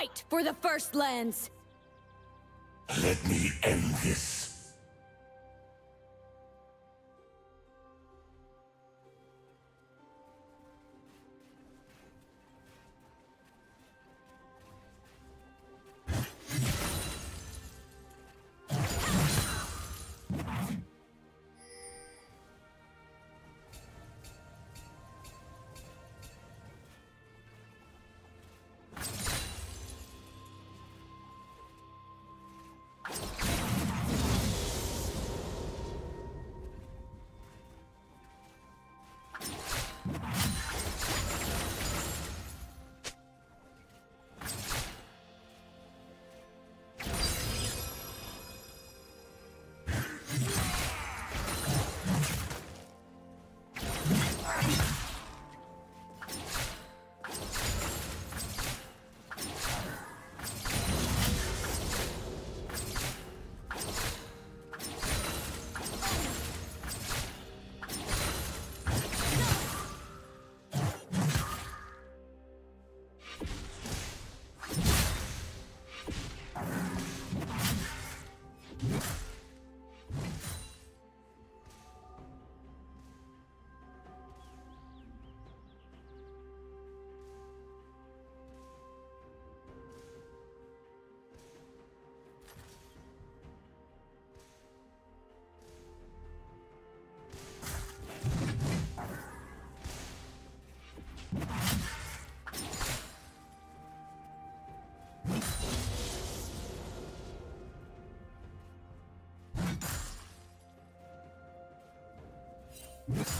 Fight for the First Lands! Let me end this. you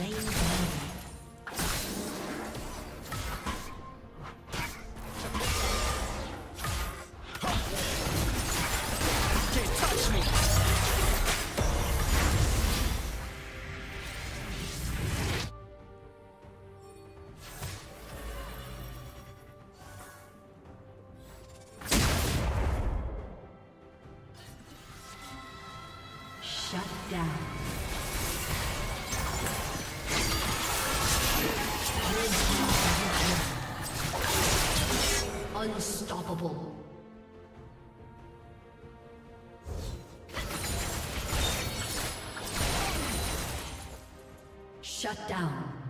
slain. Shut down.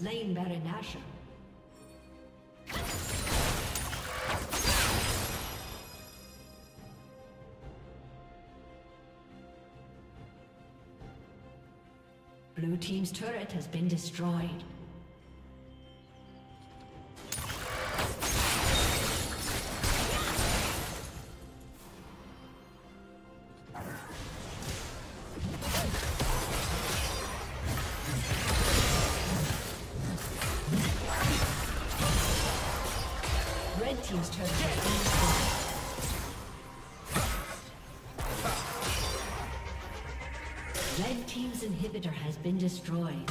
Slain Baron Nashor. Blue Team's turret has been destroyed. Inhibitor has been destroyed.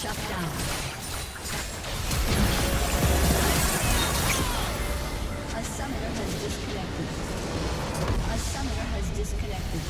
Shut down. Disconnected. A summoner has disconnected.